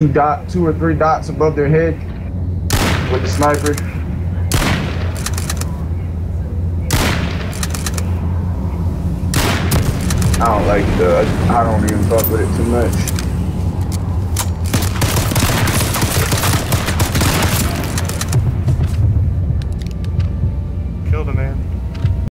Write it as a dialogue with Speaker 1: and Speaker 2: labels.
Speaker 1: two dot, two or three dots above their head with the sniper. I don't like the, I don't even fuck with it too much. Killed a man.